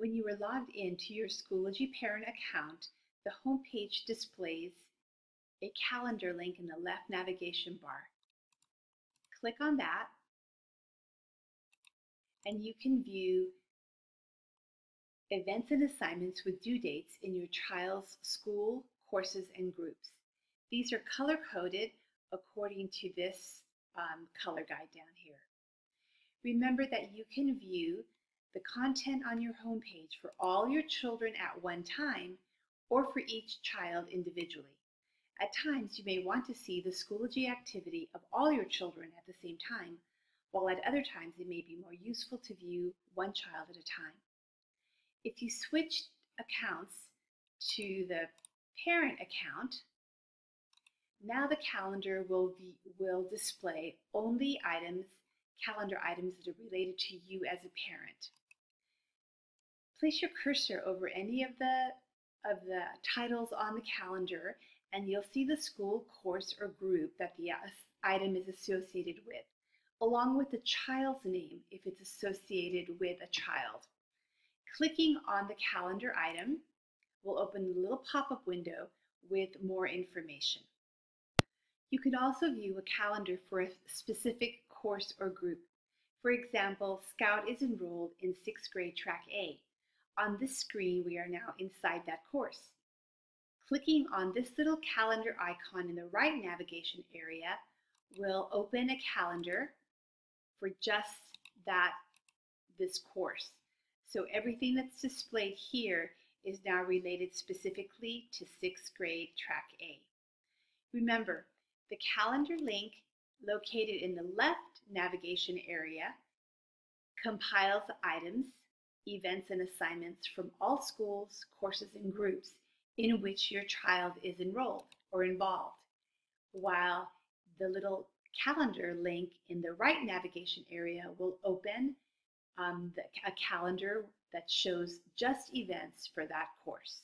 When you are logged in to your Schoology parent account, the home page displays a calendar link in the left navigation bar. Click on that and you can view events and assignments with due dates in your child's school, courses, and groups. These are color-coded according to this um, color guide down here. Remember that you can view the content on your homepage for all your children at one time or for each child individually. At times, you may want to see the Schoology activity of all your children at the same time, while at other times it may be more useful to view one child at a time. If you switch accounts to the parent account, now the calendar will, be, will display only items, calendar items that are related to you as a parent. Place your cursor over any of the, of the titles on the calendar and you'll see the school, course, or group that the uh, item is associated with, along with the child's name if it's associated with a child. Clicking on the calendar item will open a little pop-up window with more information. You can also view a calendar for a specific course or group. For example, Scout is enrolled in 6th grade Track A. On this screen, we are now inside that course. Clicking on this little calendar icon in the right navigation area will open a calendar for just that, this course. So everything that's displayed here is now related specifically to sixth grade track A. Remember, the calendar link located in the left navigation area compiles items, events, and assignments from all schools, courses, and groups in which your child is enrolled or involved, while the little calendar link in the right navigation area will open um, the, a calendar that shows just events for that course.